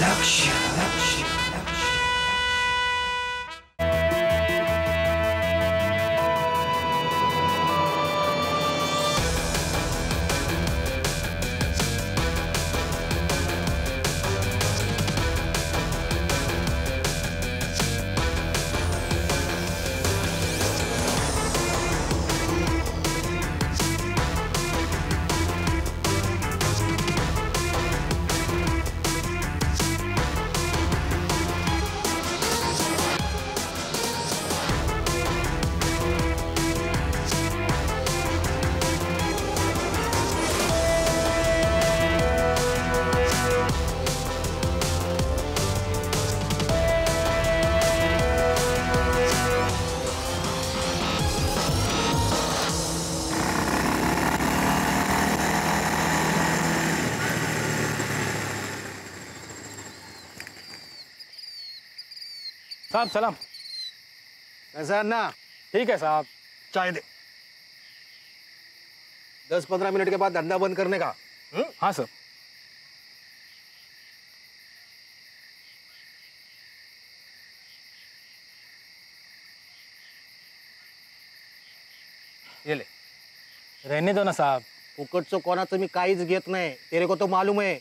Luxury. साहब सलाम। कैसा है अन्ना ठीक है साहब। चाय दे। दस पंद्रह मिनट के बाद धंधा बंद करने का। हाँ सर। ये ले। रहने दो ना साहब। फुकटचं कोणाचं मी काहीच घेत नाही। तेरे को तो मालूम है।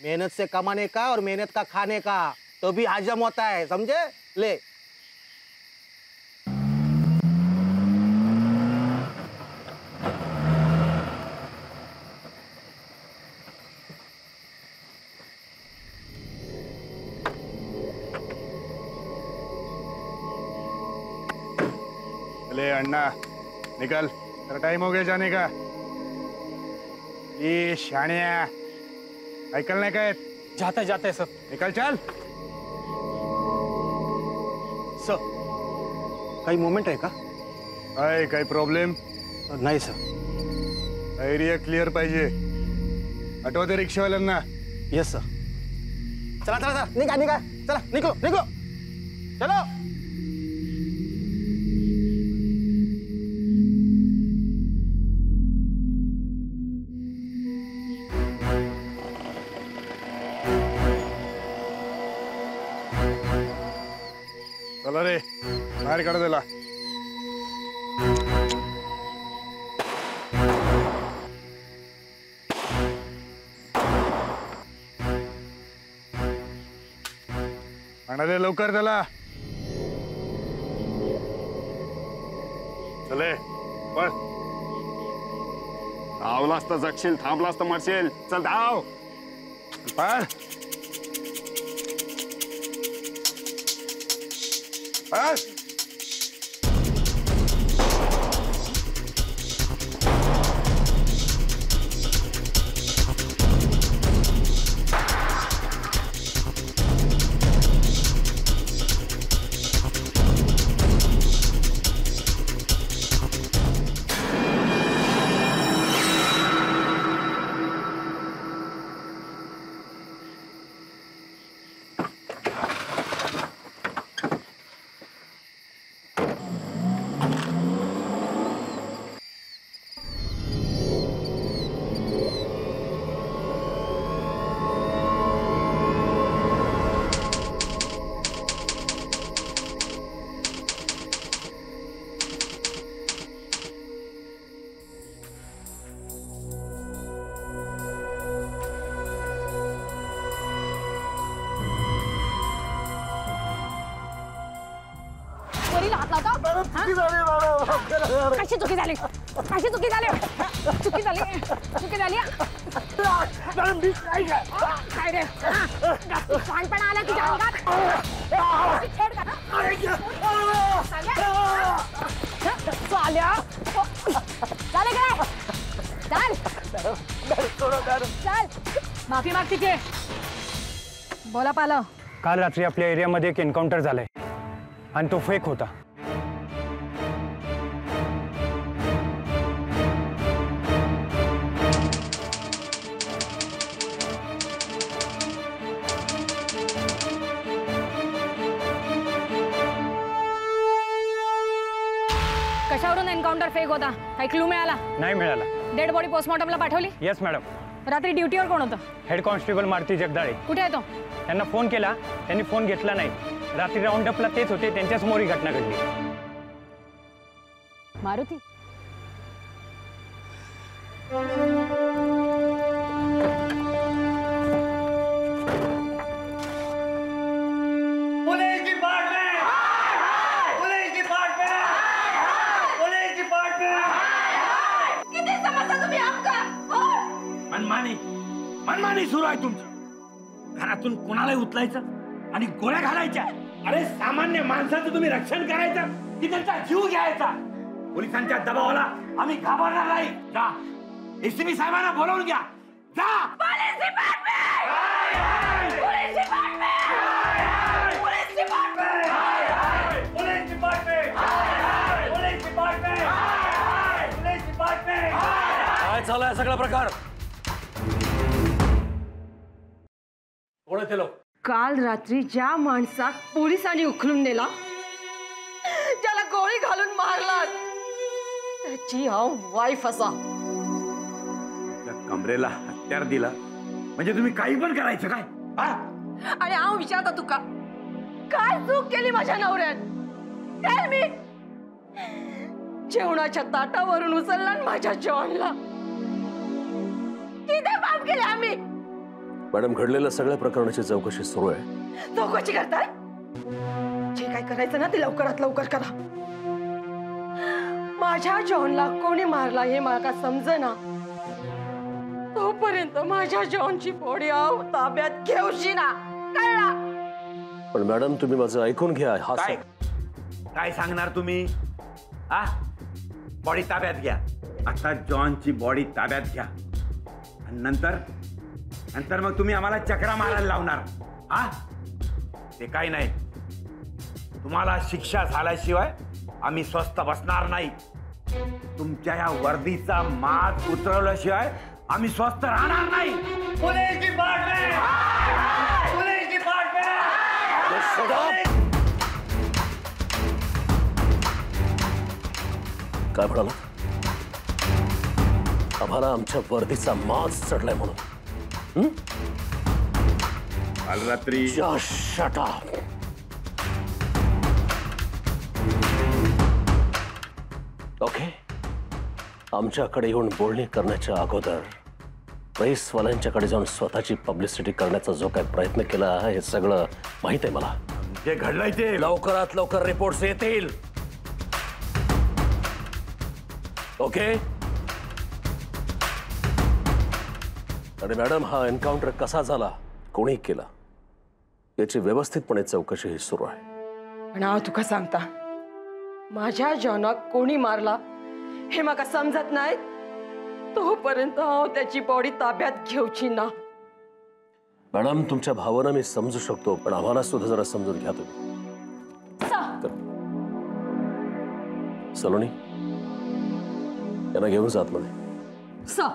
मेहनत से कमाने का और मेहनत का खाने का। तो भी हजम होता है समझे? ले। चले अन्ना निकल। तेरा टाइम हो गया जाने का। ये शाणिया ऐकल नाही काय जाते जाते सर। निकल चल। सर काही मोमेंट आहे का? काय काही प्रॉब्लेम नाही सर एरिया क्लिअर पाहिजे. आठवते रिक्षावाल्यांना? येस सर चला चला चला. निघा निघा. चला निकलो निकलो चला. बाहेर काढ त्याला. आणा दे लवकर त्याला. चले पळ. धावलास तर जगशील थांबलास तर मरशील. चल धाव. पळ. Huh? कशी चुकी झाली कशी चुकी झाली चुकी झाली चुकी झाली हा? काय रे हा? आला का हा? चाल्या चाले काय चल चल माफ़ी माग तिचे बोला पालव काल रात्री आपल्या एरियामध्ये एक एन्काउंटर झालंय. आणि तो फेक होता. काही क्लू मिळाला? नाही मिळाला. डेड बॉडी पोस्टमॉर्टमला पाठवली? येस मॅडम रात्री ड्युटीवर कोण होतं? Head constable Maruti Jagdale. कुठे आहे तो? त्यांना फ़ोन केला. त्यांनी फ़ोन घेतला नाही. रात्री राऊंडअपला तेच होते. त्यांच्यासमोर ही घटना घडली. मारुती? घरातून कोणालाही उचलायचं आणि गोळ्या घालायच्या. अरे सामान्य माणसाचं तुम्ही रक्षण करायचं की त्यांचा जीव घ्यायचा? पोलिसांच्या दबावाला आम्ही घाबरणार नाही. जा. एसीपी साहेबांना बोलावून घ्या. जा. Police department! Police department! कोण ते काल रात्री ज्या माणसाक पोलिसांनी उखलून नेला ज्याला गोळी घालून मारला त्याची हाव वाईफ असा. त्या कमरेला हत्यार दिला. म्हणजे तुम्ही काही पण करायचं काय? आणि हांव विचारता तुका काय चूक केली माझ्या नवऱ्यान Tell me. जेवणाच्या ताटावरून उचलला माझ्या जॉनला किती पाप केले आम्ही? मॅडम घडलेल्या सगळ्या प्रकरणाची चौकशी सुरू आहे. चौकशी करताय? जे काय करायचं ना ते लवकरात लवकर करा. माझ्या जॉनला कोणी मारला हे मला समजना? तोपर्यंत माझ्या जॉनची बॉडी आव ताब्यात घेऊशी ना कळला? पण मॅडम तुम्ही माझं ऐकून घ्या हा काय? काय सांगणार तुम्ही? बॉडी ताब्यात घ्या. आता जॉनची बॉडी ताब्यात घ्या. आणि नंतर नंतर मग तुम्ही आम्हाला चक्रा मारायला लावणार. हा ते काही नाही. तुम्हाला शिक्षा झाल्याशिवाय आम्ही स्वस्त बसणार नाही. तुमच्या या वर्दीचा माज उतरवल्याशिवाय आम्ही स्वस्त राहणार नाही. पोलीस डिपार्टमेंट पोलीस डिपार्टमेंट काय म्हणाला? आम्हाला आमच्या वर्दीचा माज चढलाय म्हणून. काल रात्री Just shut up. ओके आमच्याकडे येऊन बोलणी करण्याच्या अगोदर प्रेसवाल्यांच्याकडे जाऊन स्वतःची पब्लिसिटी करण्याचा जो काही प्रयत्न केला हे सगळं माहित आहे मला. जे घडलंय ते. लवकरात लवकर रिपोर्ट येतील. ओके आणि मॅडम हा एन्काउंटर कसा झाला? कोणी केला. याची व्यवस्थितपणे चौकशी ही सुरू आहे. पण हांव तुका सांगता माझ्या जॉनाक कोणी मारला हे म्हाका समजत नाही. तोपर्यंत हांव त्याची बॉडी ताब्यात घेवची ना. मॅडम तुमच्या भावना मी समजू शकतो पण आम्हाला सुद्धा जरा समजून घ्या तुम्ही. सलोनी यांना घेऊन जात मध्ये सा.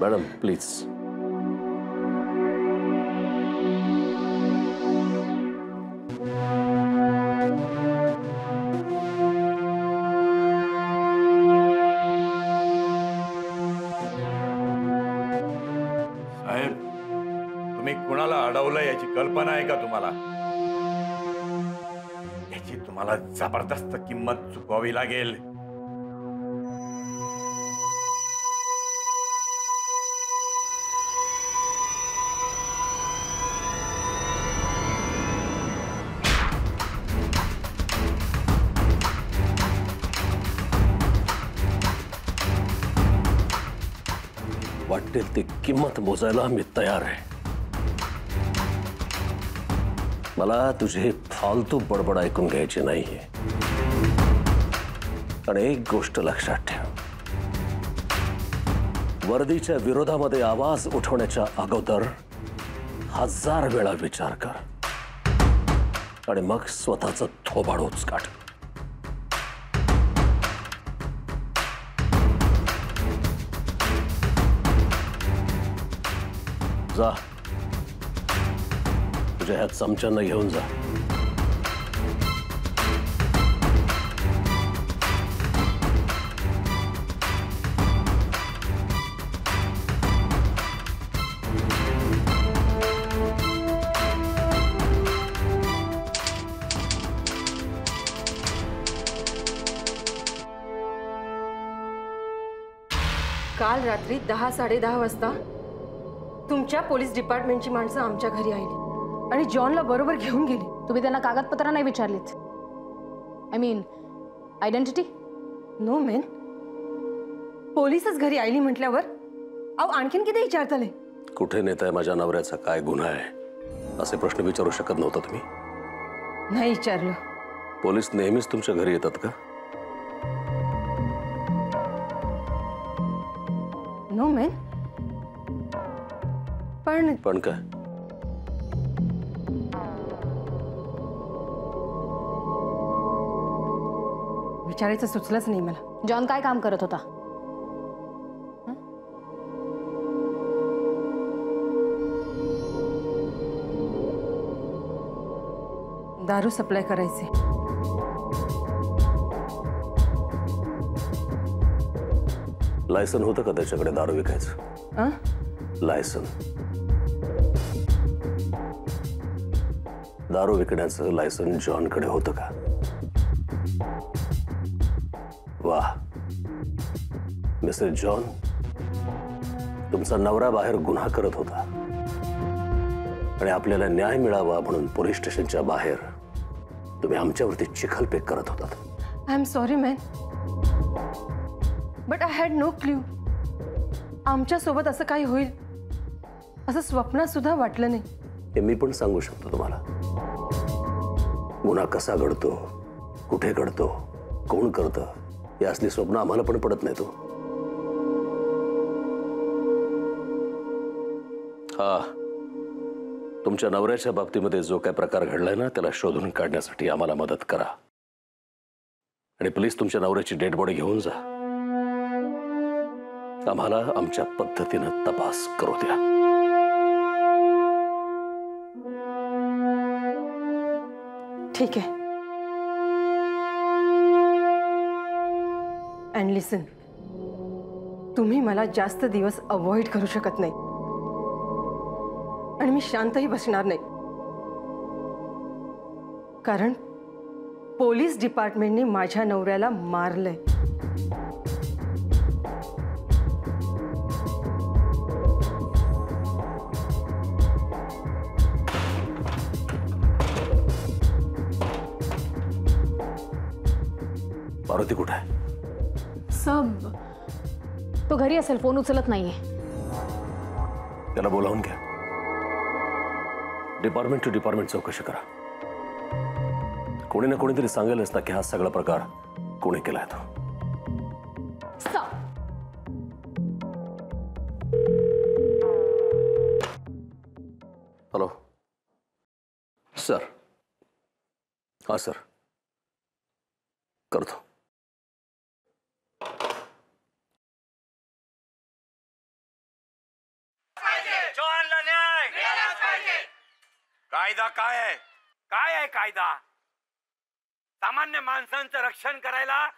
मॅडम प्लीज साहेब तुम्ही कुणाला अडवलं याची कल्पना आहे का तुम्हाला? याची तुम्हाला जबरदस्त किंमत चुकवावी लागेल. ती किंमत मोजायला मी तयार आहे मला तुझी फालतू बडबड ऐकून घ्यायची नाहीये आणि एक गोष्ट लक्षात ठेव वर्दीच्या विरोधामध्ये आवाज़ उठवण्याच्या अगोदर हज़ार वेळा विचार कर। आणि मग स्वतःच थोबाडूच काढ जा। तुझ्या ह्यात समच्यांना घेऊन जा। काल रात्री दहा साडेदहा वाजता तुमच्या पोलीस डिपार्टमेंटची माणसं आमच्या घरी आली. आणि जॉनला बरोबर घेऊन गेली. तुम्ही त्यांना कागदपत्र नाही विचारलीत. I mean identity no man पोलीसच घरी आली म्हटल्यावर अहो आणखीन किती विचारतले? कुठे नेत माझ्या नवऱ्याचा? काय गुन्हा आहे? असे प्रश्न विचारू शकत नव्हता तुम्ही? नाही विचारलं. पोलीस नेहमीच तुमच्या घरी येतात का? नो मेन पण पण काय विचारायचं सुचलंच नाही मला। जॉन काय काम करत होता। दारू सप्लाय करायचे लायसन होतं का त्याच्याकडे दारू विकायचं अं? लायसन दारू विकण्याचं लायसन जॉनकडे होतं का? वा मिस्टर जॉन तुमचा नवरा बाहेर गुन्हा करत होता. आणि आपल्याला न्याय मिळावा म्हणून पोलीस स्टेशनच्या बाहेर तुम्ही आमच्यावरती चिखलपेक करत होतात. I am sorry man but I had no clue आमच्यासोबत असं काही होईल असं स्वप्नात सुद्धा वाटलं नाही. हे मी पण सांगू शकतो तुम्हाला. गुन्हा कसा घडतो? कुठे घडतो? कोण करतं? हे असली स्वप्न आम्हाला पण पडत नाही तो हा. तुमच्या नवऱ्याच्या बाबतीमध्ये जो काय प्रकार घडलाय ना, त्याला शोधून काढण्यासाठी आम्हाला मदत करा. आणि प्लीज़ तुमच्या नवऱ्याची डेड बॉडी घेऊन जा. आम्हाला आमच्या पद्धतीनं तपास करू द्या. ठीक है। अँड लिसन तुम्ही मला जास्त दिवस अवॉइड करू शकत नाही. आणि मी शांतही बसणार नाही. कारण पोलीस डिपार्टमेंटने माझ्या नवऱ्याला मारलंय. पार्वती कुठे आहे? सब। तो घरी असेल फ़ोन उचलत नाहीये. त्याला बोलावून घ्या. डिपार्टमेंट टू डिपार्टमेंट चौकशी करा. कोणी ना कोणीतरी सांगेलच ना की हा सगळा प्रकार कोणी केलाय तो. हॅलो सर हा सर करतो. कायदा काय आहे? काय आहे कायदा? सामान्य माणसांचं रक्षण करायला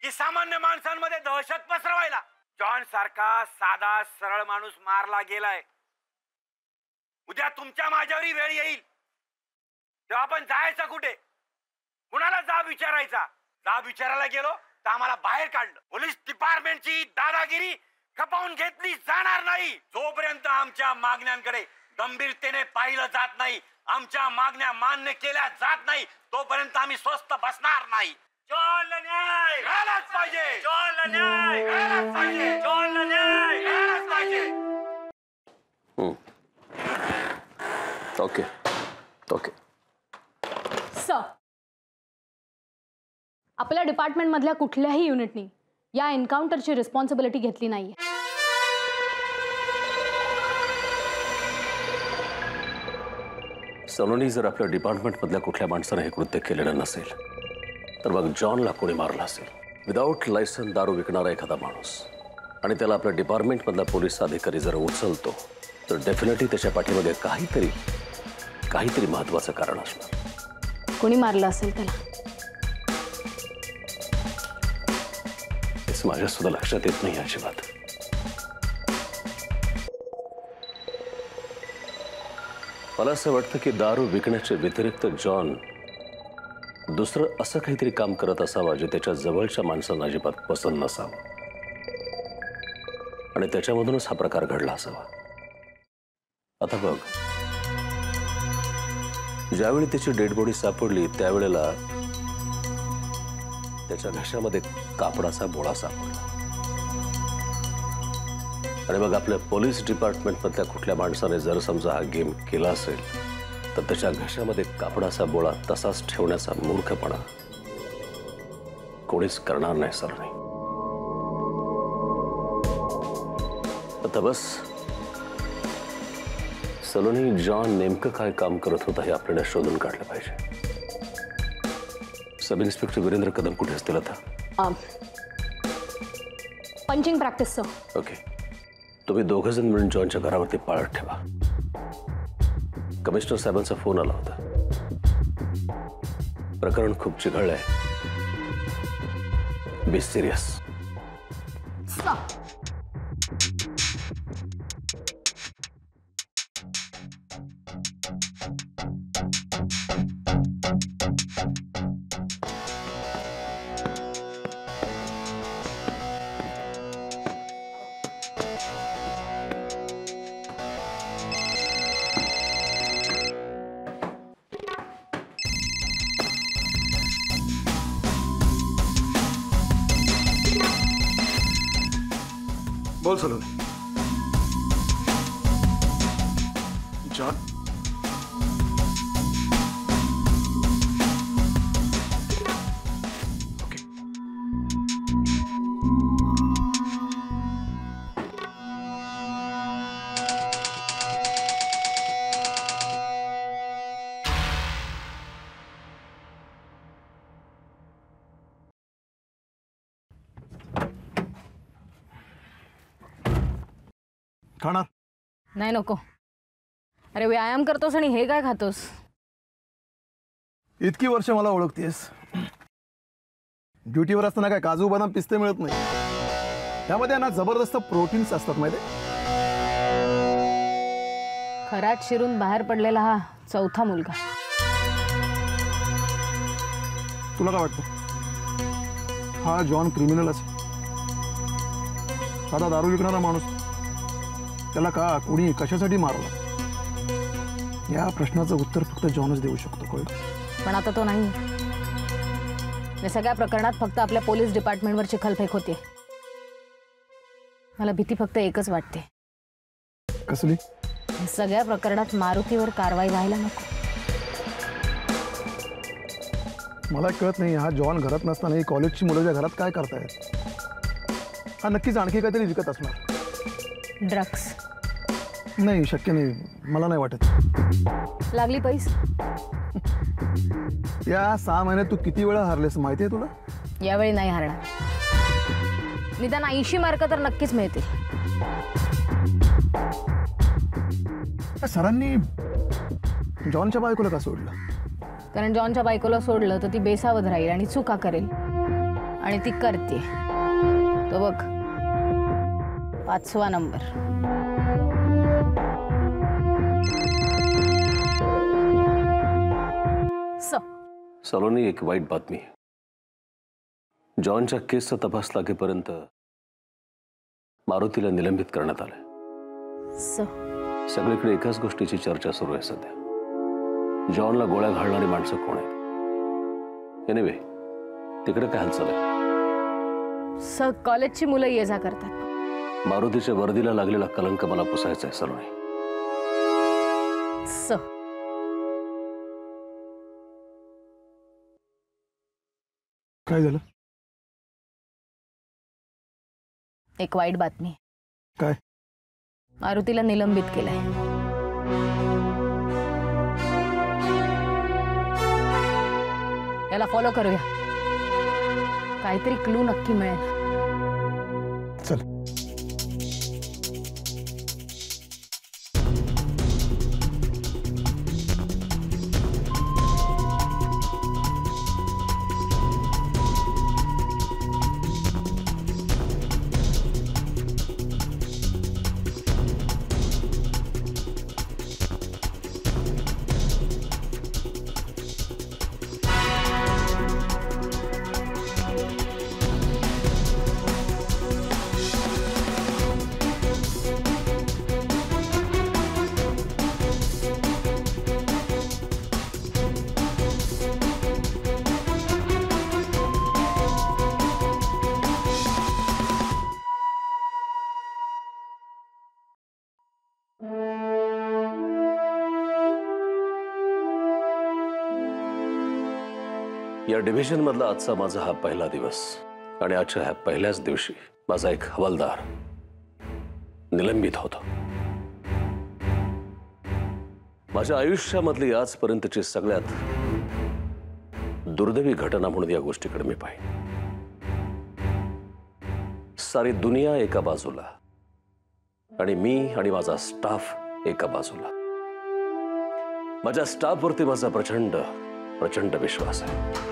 की सामान्य माणसांमध्ये दहशत पसरवायला? जॉन सारखा साधा, सरळ माणूस मारला गेलाय. उद्या तुमच्या माझ्यावरही वेळ येईल. तेव्हा आपण जायचं कुठे? कुणाला जाब विचारायचा? जाब विचारायला गेलो तर आम्हाला बाहेर काढलं. पोलीस डिपार्टमेंटची दादागिरी खपावून घेतली जाणार नाही. जोपर्यंत आमच्या मागण्यांकडे गंभीरतेने पाहिलं जात नाही. आमच्या मागण्या मान्य केल्या जात नाही. तोपर्यंत आम्ही स्वस्त बसणार नाही. न्याय! पाहिजे. न्याय! पाहिजे. न्याय! पाहिजे. ओके. ओके. सर आपल्या डिपार्टमेंटमधल्या कुठल्याही युनिटनी या एन्काउंटरची रिस्पॉन्सिबिलिटी घेतली नाहीये. सलोनी जर आपल्या डिपार्टमेंटमधल्या कुठल्या माणसानं हे कृत्य केलेलं नसेल तर मग जॉनला कोणी मारलं असेल? विदाऊट लायसन दारू विकणारा एखादा माणूस आणि त्याला आपल्या डिपार्टमेंटमधला पोलीस अधिकारी जर उचलतो तर डेफिनेटली त्याच्या पाठीमध्ये काहीतरी काहीतरी महत्वाचं कारण असणार. कोणी मारलं असेल त्याला? हेच माझ्या सुद्धा लक्षात येत नाही अजिबात. मला असं वाटतं की दारू विकण्याच्या व्यतिरिक्त जॉन दुसरं असं काहीतरी काम करत असावा जे त्याच्या जवळच्या माणसांना अजिबात पसंत नसावं. आणि त्याच्यामधूनच हा प्रकार घडला असावा. आता बघ. ज्यावेळी त्याची डेड बॉडी सापडली त्यावेळेला त्याच्या घशामध्ये कापडाचा बोळा सापडला. आणि मग आपल्या पोलीस डिपार्टमेंटमधल्या कुठल्या माणसाने जर समजा हा गेम केला असेल तर त्याच्या घशामध्ये कापडाचा बोळा तसाच ठेवण्याचा मूर्खपणा कोणीच करणार नाही सर. नाही आता बस. सलोनी जॉन नेमकं काय काम करत होता हे आपल्याला शोधून काढलं पाहिजे. सब इन्स्पेक्टर वीरेंद्र कदम कुठे असतील आता? पंचिंग प्रॅक्टिस सर ओके तुम्ही दोघं जण मिळून जॉनच्या घरावरती पाळत ठेवा. कमिशनर साहेबांचा फ़ोन आला होता. प्रकरण खूप चिघळलंय. बी सिरियस जॉन ओके खाणार नाही नको अरे व्यायाम करतोस आणि हे काय खातोस? इतकी वर्ष मला ओळखतेस. ड्युटीवर असताना काय काजू बदाम पिस्ते मिळत नाही. त्यामध्ये ना जबरदस्त प्रोटीन्स असतात माहिती खरात शिरून बाहेर पडलेला हा चौथा मुलगा. तुला काय वाटतं? हा जॉन क्रिमिनल असेल. साधा दारू विकणारा माणूस. त्याला का कोणी कशासाठी मारला? या प्रश्नाचं उत्तर फक्त जॉनच देऊ शकतो कळलं पण आता तो नाही. या सगळ्या प्रकरणात फक्त आपल्या पोलीस डिपार्टमेंटवर चिखलफेक होते. मला भीती फक्त एकच वाटते. कसली? सगळ्या प्रकरणात मारुतीवर कारवाई व्हायला नको. मला कळत नाही हा जॉन घरात नसताना ही कॉलेजची मुलं घरात काय करतायत? हा नक्कीच आणखी काहीतरी विकत असणार. ड्रग्स. नाही शक्य नाही. मला नाही वाटत. लागली पैस? या सहा महिन्यात तू किती वेळा हारलेस माहिती आहे तुला? यावेळी नाही हरणार. निदान ऐंशी मार्क तर नक्कीच मिळतील. सरांनी जॉनच्या बायकोला का सोडलं? कारण जॉनच्या बायकोला सोडलं तर ती बेसावध राहील आणि चुका करेल. आणि ती करते. तो बघ. पाचवा नंबर. सलोनी एक वाईट बातमी जॉनच्या केसचा तपास लागेपर्यंत मारुतीला निलंबित करण्यात आलं सगळीकडे एकाच गोष्टीची चर्चा सुरू आहे सध्या। जॉनला गोळ्या घालणारी माणसं कोण आहेत एनिवे तिकडे काय हालचाल आहे स कॉलेजची मुलं ये जा करतात। मारुतीच्या वर्दीला लागलेला कलंक मला पुसायचा आहे सलोनी। स काय झालं? एक वाईट बातमी. काय? मारुतीला निलंबित केलंय. याला फॉलो करूया. काहीतरी क्लू नक्की मिळेल. डिव्हिजन मधला आजचा माझा हा पहिला दिवस. आणि आजच्या ह्या पहिल्याच दिवशी एक हवालदार निलंबित होतो. माझ्या आयुष्यामधली आजपर्यंतची सगळ्यात दुर्दैवी घटना म्हणून या गोष्टीकडे मी पाहिन. सारी दुनिया एका बाजूला आणि मी आणि स्टाफ एका बाजूला. माझ्या स्टाफवरती माझा प्रचंड प्रचंड विश्वास आहे.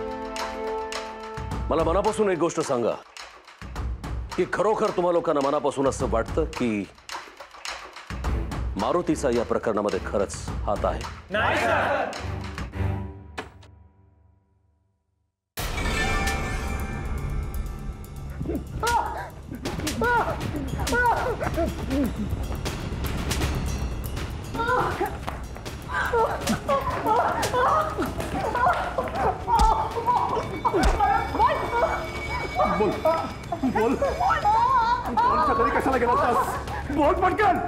मला मनापासून एक गोष्ट सांगा, की खरोखर तुम्हा लोकांना मनापासून असं वाटतं की मारुतीचा या प्रकरणामध्ये खरंच हात आहे? बोल पटकन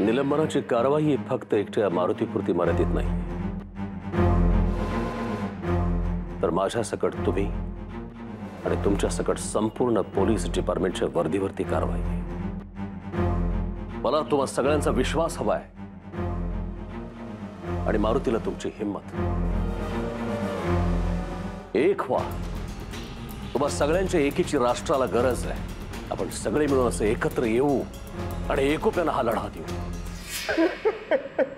निलंबनाची कारवाई ही फक्त एकट्या मारुतीपुरती मर्यादित नाही। तर माझ्या सकट तुम्ही सकट संपूर्ण पोलीस डिपार्टमेंटच्या वर्दीवरती कारवाई. मला तुम्हा सगळ्यांचा विश्वास हवाय आणि मारुतीला तुमची हिंमत एक व्हा तुम्हा सगळ्यांच्या एकीची राष्ट्राला गरज आहे आपण सगळे मिळून एकत्र येऊ हा लढा देऊ.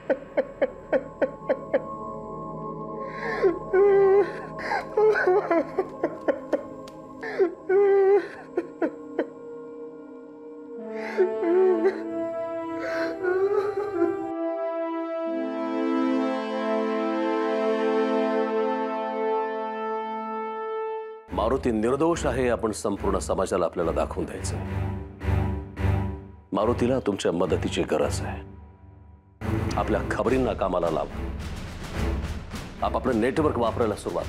मारुती निर्दोष आहे, आपण संपूर्ण समाजाला आपल्याला दाखवून द्यायचंय मारुतीला तुमच्या मदतीची गरज आहे. आपल्या खबरींना कामाला लावा. आपापलं नेटवर्क वापरायला सुरुवात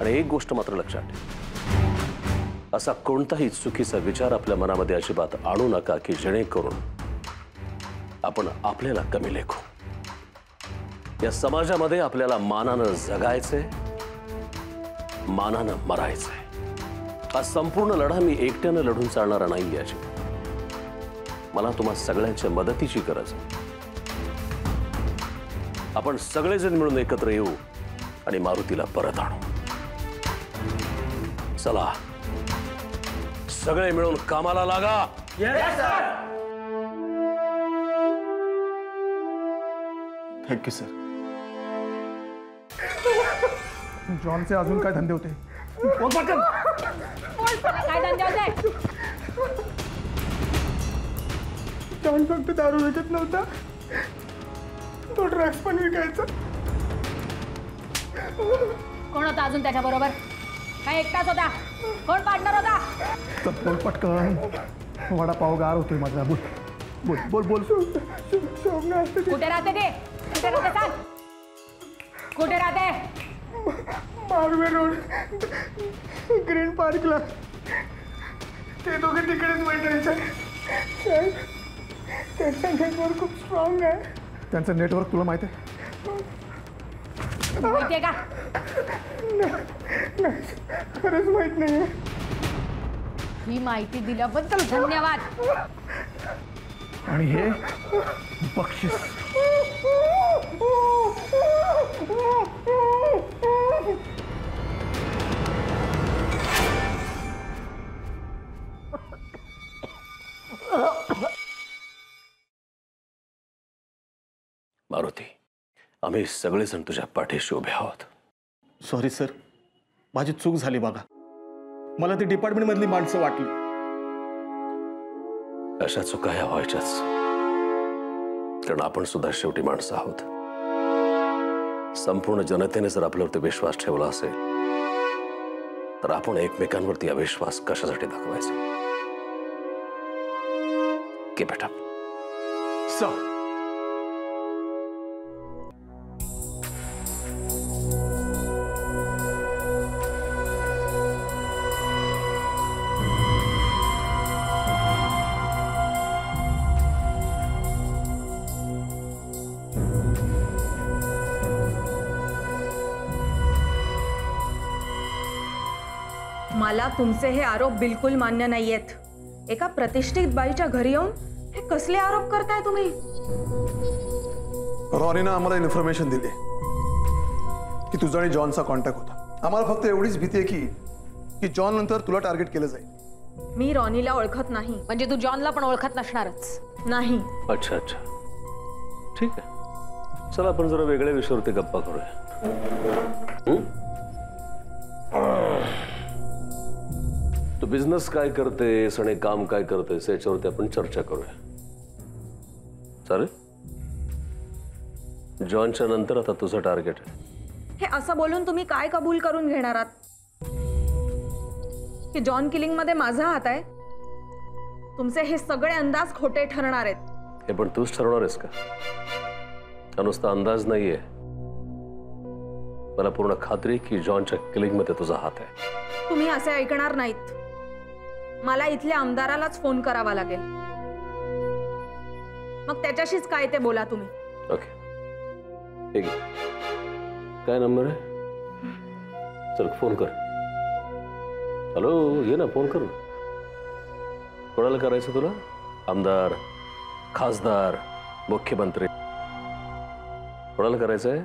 करा. एक गोष्ट मात्र लक्षात ठेवा. असा कोणताही चुकीचा विचार आपल्या मनामध्ये अजिबात आणू नका की जेणेकरून आपण आपल्याला कमी लेखू. या समाजामध्ये आपल्याला मानानं जगायचंय, मानानं मरायचंय. हा संपूर्ण लढा मी एकट्यानं लढून चालणारा नाही याची मला तुम्हा सगळ्यांच्या मदतीची गरज आहे. आपण सगळेजण मिळून एकत्र येऊ आणि मारुतीला परत आणू. चला. सगळे मिळून कामाला लागा. थँक्यू सर जॉनचे अजून काय धंदे होते? जॉन फक्त दारू विकत नव्हता. तो ड्रग्स पण विकायचा. कोण होता अजून त्याच्या बरोबर? काय एकटाच होता. कोण पार्टनर होता? बोल पटकन. वडापाव गार होतोय माझा. बोल बोल बोल बोल. कुठे राहते ते? कुठे राहते सांग? कुठे राहते? मारवे रोड ग्रीन पार्कला. ते दोघे तिकडेच भेटायचे त्यांचं नेटवर्क खूप स्ट्रॉंग आहे. त्यांचं नेटवर्क तुला माहिती आहे? माहितीये का? खरंच माहीत नाही ही माहिती दिल्याबद्दल धन्यवाद. आणि हे बक्षीस. मारुती आम्ही सगळेजण तुझ्या पाठीशी उभे आहोत. सॉरी सर माझी चूक झाली बघा. मला ती डिपार्टमेंटमधली माणसं वाटली. अशा चुका ह्या व्हायच्याच. कारण आपण सुद्धा शेवटी माणसं आहोत. संपूर्ण जनतेने जर आपल्यावरती विश्वास ठेवला असेल तर आपण एकमेकांवरती अविश्वास कशासाठी दाखवायचा? की बेटा सर तुमचे हे आरोप बिलकुल मान्य नाहीयेत. एका प्रतिष्ठित बाईच्या घरी येऊन हे कसले आरोप करताय तुम्ही? रॉनीनं आम्हाला इन्फॉर्मेशन दिली. की तुझा आणि जॉनचा कॉन्टॅक्ट होता. आम्हाला फक्त एवढीच भीती आहे की की जॉन नंतर तुला टार्गेट केलं जाईल. मी रॉनीला ओळखत नाही. म्हणजे तू जॉनला पण ओळखत नसणारच. नाही. अच्छा अच्छा. ठीक आहे. चला आपण जरा वेगळ्या विषयावरती गप्पा करूया. बिझनेस काय करतेस आणि काम काय करतेस याच्यावरती आपण चर्चा करूया. चालेल? जॉनच्या नंतर आता तुझं टार्गेट आहे. हे असं बोलून तुम्ही काय कबूल करून घेणार आहात? की जॉन किलिंग मध्ये माझा हात आहे. तुमचे हे सगळे अंदाज खोटे ठरणार आहेत. हे पण तूच ठरवणार आहेस का? नुसता अंदाज नाहीये. मला पूर्ण खात्री की जॉनच्या किलिंग मध्ये तुझा हात आहे. तुम्ही असे ऐकणार नाहीत. मला इथल्या आमदारालाच फोन करावा लागेल. मग त्याच्याशीच काय ते बोला तुम्ही. ओके. ठीक आहे. काय नंबर आहे? चल फोन कर. हॅलो ये ना फोन कर. कोणाला करायचं तुला? आमदार खासदार मुख्यमंत्री. कोणाला करायचं आहे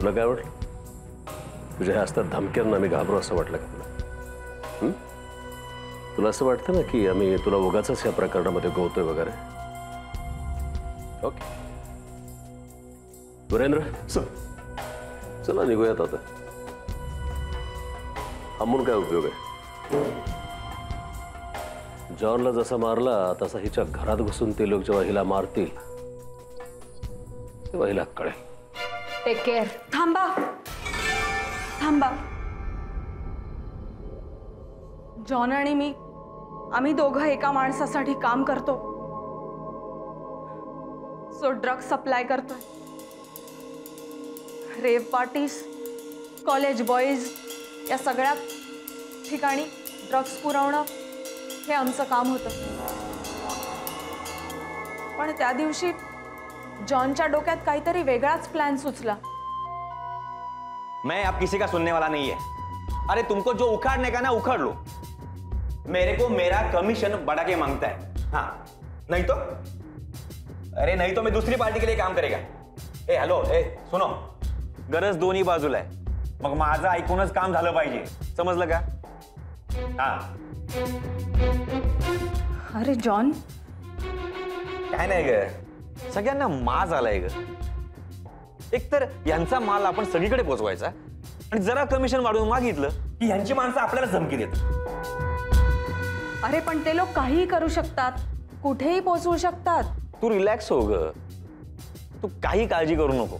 तुला काय वाटलं? तुझ्या हस्तात असतात धमक्यांना मी घाबरू असं वाटलं का तुला? तुला असं वाटतं ना की आम्ही तुला उगाच या प्रकरणामध्ये गोवतोय वगैरे? Okay Virendra sir. चला निघूयात आता. थांबून काय उपयोग आहे? जॉनला जसा मारला तसा हिच्या घरात घुसून ते लोक जेव्हा हिला मारतील तेव्हा हिला कळेल. टेक केअर थांबा. थांबा. जॉन आणि मी, आम्ही दोघं एका माणसासाठी काम करतो. सो ड्रग्ज सप्लाय करतोय. रेव पार्टीज़, कॉलेज बॉईज, या सगळ्या ठिकाणी ड्रग्ज पुरवणं हे आमचं काम होतं. पण त्या दिवशी जॉनच्या डोक्यात काहीतरी वेगळाच सुचला. मैं अब किसी का सुनने वाला नहीं है। अरे तुमको जो उखाड़ने का ना, उखाड़ लो। मेरे को मेरा कमीशन बढ़ा के माँगता है। हाँ नहीं तो? अरे नहीं तो मैं दूसरी पार्टी के लिए काम करेगा। ए हॅलो ए सुनो। गरज दोन्ही बाजूला आहे मग माझं ऐकूनच काम झालं पाहिजे. समजलं का? हा। अरे जॉन। काय नाही ग. सगळ्यांना माज आलाय ग. एक तर यांचा माल आपण सगळीकडे पोचवायचा आणि जरा कमिशन वाढवून मागितलं की यांची माणसं आपल्याला धमकी देतात. अरे पण ते लोक काहीही करू शकतात. कुठेही पोहोचवू शकतात. तू रिलॅक्स हो ग. तू काही काळजी करू नको.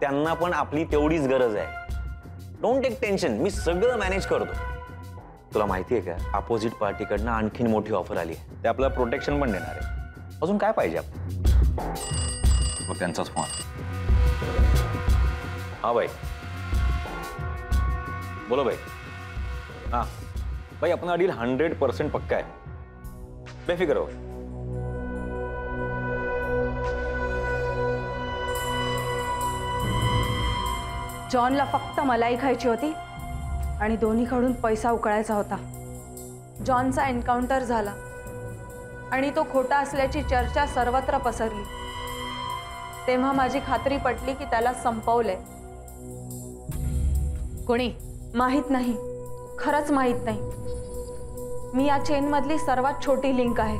त्यांना पण आपली तेवढीच गरज आहे. डोंट टेक टेन्शन मी सगळं मॅनेज करतो. तुला माहिती आहे का अपोजिट पार्टीकडनं आणखीन मोठी ऑफ़र आली आहे. ते आपल्याला प्रोटेक्शन पण देणार आहे. अजून काय पाहिजे आपण? मग त्यांचाच फ़ोन हा भाई बोलो भाई हाँ. भाई अपना डील हंड्रेड परसेंट पक्का है। बेफिक्र हो। जॉनला फक्त मलाई खायची होती आणि दोन्हीकडून पैसा उकळायचा होता. जॉनचा एन्काउंटर झाला आणि तो खोटा असल्याची चर्चा सर्वत्र पसरली. तेव्हा माझी खात्री पटली की त्याला संपवलंय. कोणी? माहीत नाही. खरंच माहीत नाही. मी या चेनमधली सर्वात छोटी लिंक आहे.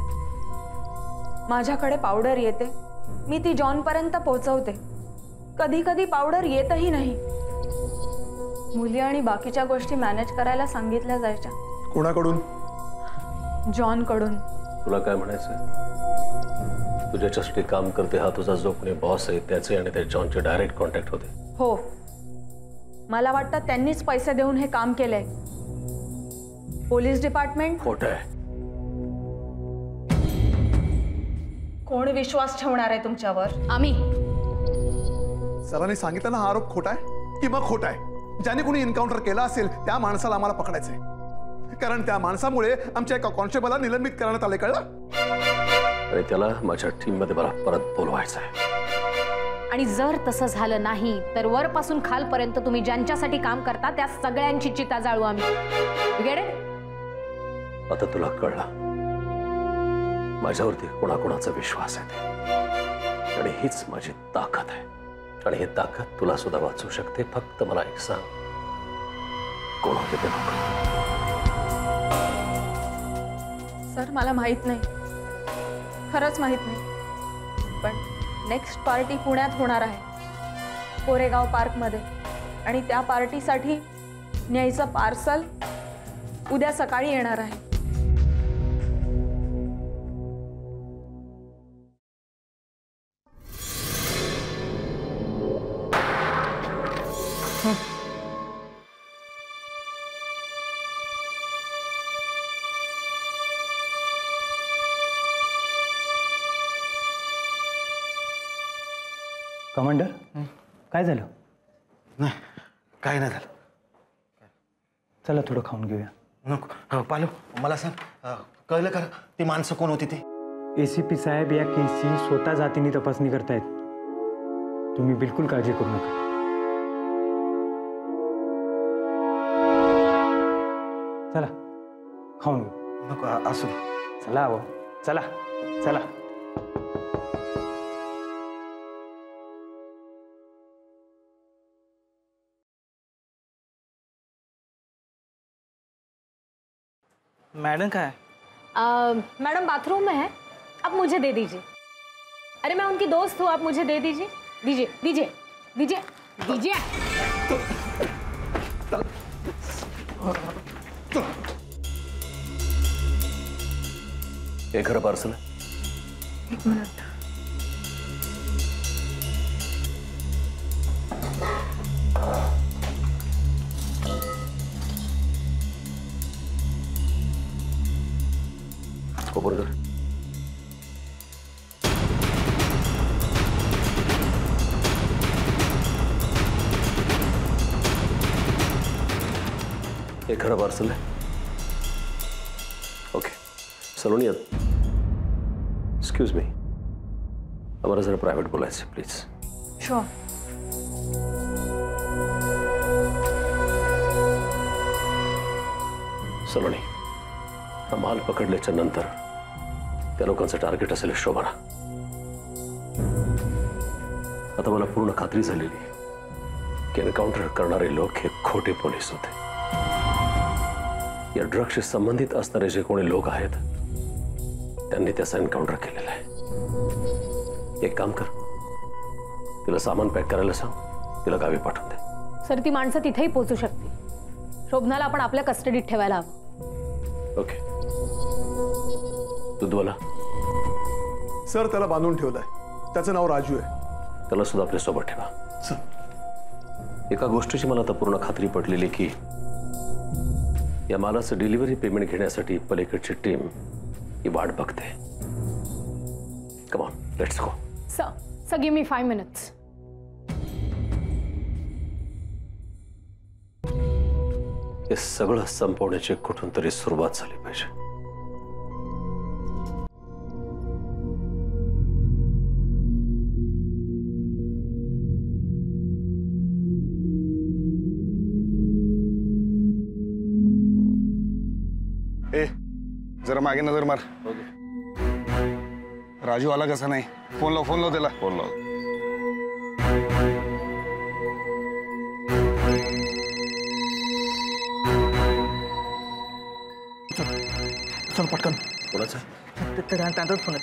माझ्याकडे पावडर येते. मी ती जॉनपर्यंत पोहोचवते. कधी कधी पावडर येतही नाही. मुली आणि बाकीच्या गोष्टी मॅनेज करायला सांगितल्या जायच्या. कोणाकडून? जॉनकडून तुला काय म्हणायचं काम करते हा तुझा जो कोणी बॉस आहे त्याचे आणि त्या जॉनचे डायरेक्ट कॉन्टॅक्ट होते. हो. मला वाटतं त्यांनीच पैसे देऊन हे काम केलंय. Police department. खोट। आहे कोण विश्वास ठेवणार आहे तुमच्यावर? आम्ही. सरांनी सांगितलं ना हा आरोप खोटा आहे की मग खोटा आहे. ज्याने कोणी एन्काउंटर केला असेल त्या माणसाला आम्हाला पकडायचंय. कारण त्या माणसामुळे आमच्या एका कॉन्स्टेबलला निलंबित करण्यात आले कळलं? आणि त्याला माझ्या टीम मध्ये मला परत बोलवायचं आहे आणि जर तसं झालं नाही तर वरपासून खालपर्यंत तुम्ही ज्यांच्यासाठी काम करता त्या सगळ्यांची चिता जाळू आम्ही. गेडे आता तुला कळलं. माझ्यावरती कोणाकोणाचा विश्वास आहे. आणि हीच माझी ताकद आहे. आणि ही ताकद तुला सुद्धा वाचू शकते. फक्त मला एक सांग. कोण होते ते लोक? सर, मला माहीत नाही. खरंच माहीत नाही. पण नेक्स्ट पार्टी पुण्यात होणार आहे. कोरेगाव पार्कमध्ये. आणि त्या पार्टीसाठी न्यायचं पार्सल उद्या सकाळी येणार आहे. काय झालं? नाही काय नाही झालं. चला थोडं खाऊन घेऊया. नको. हो, पालू मला सांग कळलं का ती माणसं कोण होती ती? ए सी पी साहेब या केसची स्वतः जातीने तपासणी करतायत. तुम्ही बिलकुल काळजी करू नका. चला खाऊन घेऊ. नको असू. चला अहो चला चला. मैडम का है? मैडम बाथरूम में है। आप मुझे दे दीजिए। अरे मैं उनकी दोस्त हूँ आप मुझे दे दीजिए। दीजिए दीजिए दीजिए दीजिए। एक घर पार्सल है। एक मिनट। ओपन कर हे खरं पार्सल आहे ओके सलोनी एक्सक्यूज मी आम्हाला जरा प्रायव्हेट बोलायचं प्लीज़ शुअर सलोनी हा माल पकडल्याच्या नंतर त्या लोकांचं टार्गेट असेल शोभना आता मला पूर्ण खात्री झालेली की एन्काउंटर करणारे लोक हे खोटे पोलीस होते। या ड्रग्सशी संबंधित असणारे जे कोणी लोक आहेत त्यांनी त्याचा एन्काउंटर केलेला आहे एक काम कर तिला सामान पॅक करायला सांग तिला गावी पाठवून दे। सर ती माणसं तिथेही पोचू शकते। शोभनाला आपण आपल्या कस्टडीत ठेवायला हवं। ओके दुधवाला सर त्याला बांधून ठेवलंय. त्याचं नाव राजू आहे. त्याला सुद्धा आपल्या सोबत ठेवा. एका गोष्टीची मला आता पूर्ण खात्री पटलेली की या मालाचं डिलिव्हरी पेमेंट घेण्यासाठी पलीकडची टीम ही वाट बघते. Come on let's go sir sir give me five minutes हे सगळं संपवण्याची कुठून तरी सुरुवात झाली पाहिजे. जरा मागे नज़र मार. राजू आला कसा नाही? फ़ोन लाव फ़ोन लाव त्याला. फ़ोन लाव. चल पटकन. कोणाचं? त्यांचाच फ़ोन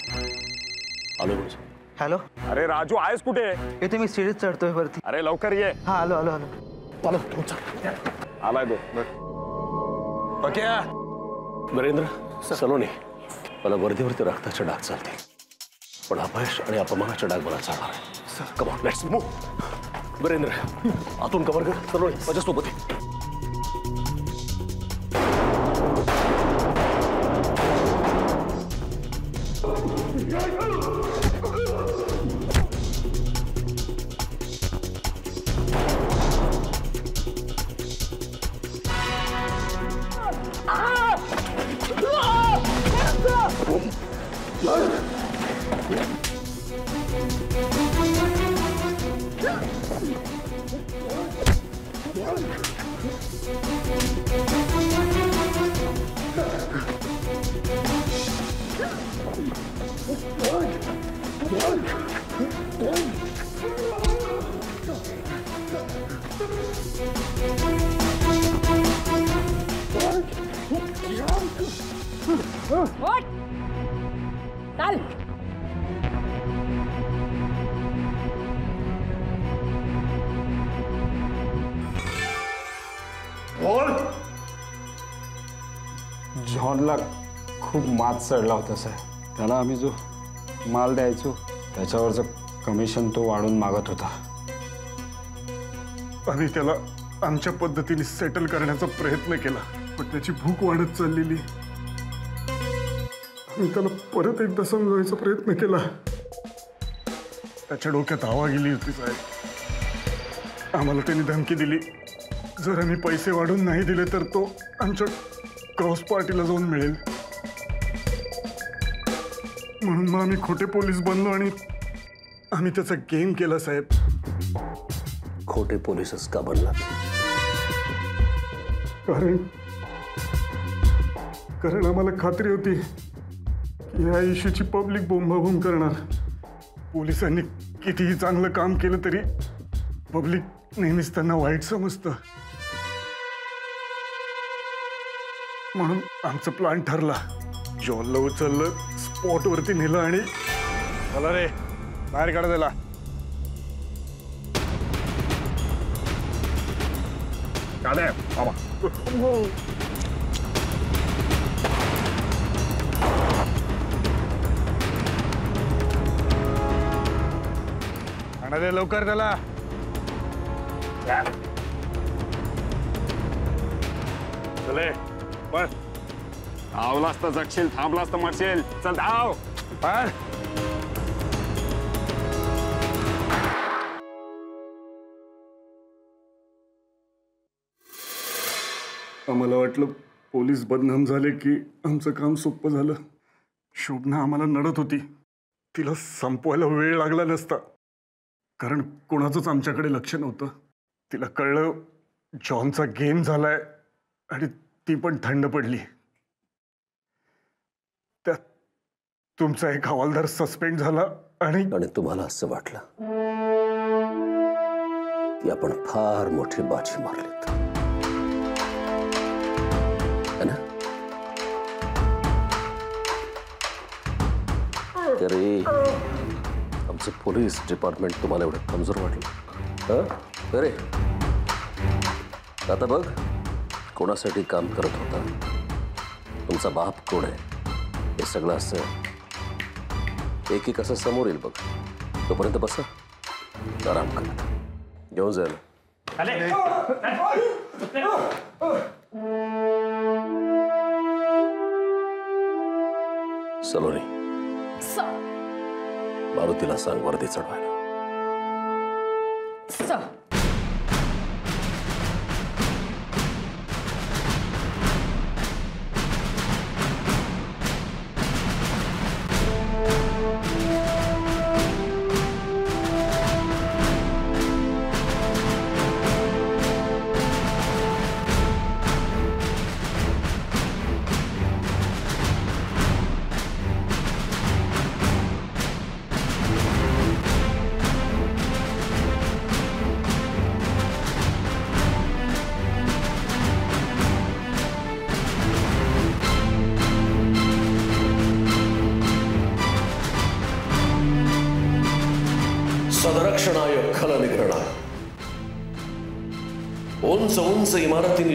आलो हॅलो? अरे राजू आहेस कुठे? येते मी सीडीत चढतोय वरती. अरे लवकर ये. हा आलो आलो आलो. आलाय तो. बघ. वीरेंद्र सलोनी, मला वर्दीवरती रक्ताचे डाग चालतील. पण अपयश आणि अपमानाचे डाग मला चालणार आहे. कमॉन लेट्स मूव वीरेंद्र आतून कवर कर. सलोनी, माझ्यासोबत जॉनला खूप मात चढला होता साहेब त्याला आम्ही जो माल द्यायचो त्याच्यावरचं कमिशन तो वाढून मागत होता. आम्ही त्याला आमच्या पद्धतीने सेटल करण्याचा प्रयत्न केला पण त्याची भूक वाढत चाललेली. आम्ही त्याला परत एकदा समजवायचा प्रयत्न केला. त्याच्या डोक्यात हवा गेली होती साहेब. आम्हाला त्यांनी धमकी दिली. जर आम्ही पैसे वाढून नाही दिले तर तो आमच्या क्रॉस पार्टीला जाऊन मिळेल. म्हणून मग आम्ही खोटे पोलीस बनलो आणि आम्ही त्याचा गेम केला साहेब. खोटे पोलीसच का बनला? कारण कारण आम्हाला खात्री होती की या इश्यूची पब्लिक बोंबाबोंब करणार. पोलिसांनी कितीही चांगलं काम केलं तरी पब्लिक नेहमीच त्यांना वाईट समजतं. म्हणून आमचं प्लॅन ठरला. जॉलला उचललं स्पॉटवरती नेलं आणि चला रे, बाहेर दे लवकर त्याला. चले. बर धावलास तर जगशील थांबलास तर मरशील. चल धाव पण आम्हाला वाटलं पोलीस बदनाम झाले की आमचं काम सोपं झालं. शोभना आम्हाला नडत होती. तिला संपवायला वेळ लागला नसता. कारण कोणाचंच आमच्याकडे लक्ष नव्हतं. तिला कळलं जॉनचा गेम झालाय आणि ती पण थंड पडली. एक हवालदार सस्पेंड झाला आणि आणि तुम्हाला फार मोठी बाजी मारलीत. तरी आमचं पोलीस डिपार्टमेंट तुम्हाला एवढं कमज़ोर वाटलं. अरे. आता बघ. कोणासाठी काम करत होता? तुमचा बाप कोण आहे? हे सगळं असं एक एक असं समोर येईल बघ. तोपर्यंत बसा. आराम करा. घेऊन जाईल सलोनी. मारुतीला सांग वर्दी चढवायला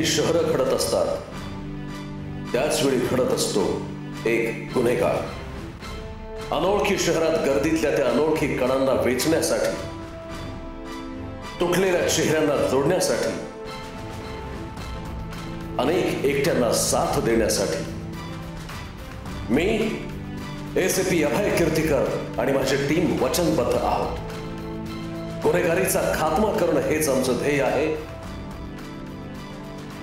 शहरं घडत असतात. त्याच वेळी घडत असतो एक गुन्हेगार. अनोळखी शहरात गर्दीतल्या त्या अनोळखी कणांना वेचण्यासाठी तुटलेल्या चेहऱ्यांना जोडण्यासाठी अनेक एकट्यांना साथ देण्यासाठी. मी एसीपी अभय कीर्तीकर आणि माझी टीम वचनबद्ध आहोत. गुन्हेगारीचा खात्मा करणं हेच आमचं ध्येय आहे.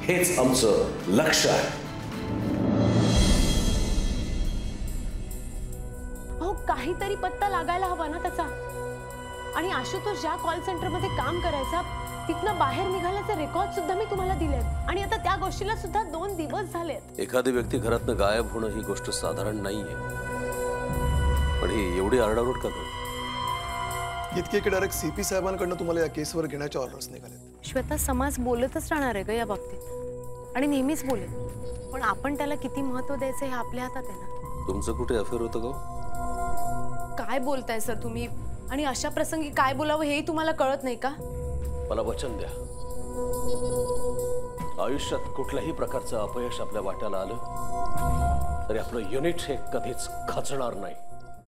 हेच आमचं लक्ष आहे. अहो काहीतरी पत्ता लागायला हवा ना त्याचा. आणि आशुतोष ज्या कॉल सेंटरमध्ये काम करायचा तिथनं बाहेर निघाल्याचे रेकॉर्ड सुद्धा मी तुम्हाला दिलेत आणि आता त्या गोष्टीला सुद्धा दोन दिवस झालेत. एखादी व्यक्ती घरातनं गायब होणं ही गोष्ट साधारण नाहीये. पण ही एवढी आरडाओरड का करते? इतके की डायरेक्ट सीपी साहेबांकडनं तुम्हाला या केसवर घेण्याच्या ऑर्डर्स निघालेत. श्वेता समाज बोलतच राहणार आहे ग या बाबतीत. आणि नेहमीच बोलेल. पण आपण त्याला किती महत्त्व द्यायचं हे आपल्या हातात आहे ना. तुमचं कुठे अफेअर होतं हो? काय बोलताय सर तुम्ही? आणि अशा प्रसंगी काय बोलावं हेही तुम्हाला कळत नाही का? मला वचन द्या. आयुष्यात कुठल्याही प्रकारचं अपयश आपल्या वाट्याला आलं तरी आपलं युनिट हे कधीच खचणार नाही.